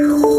Oh.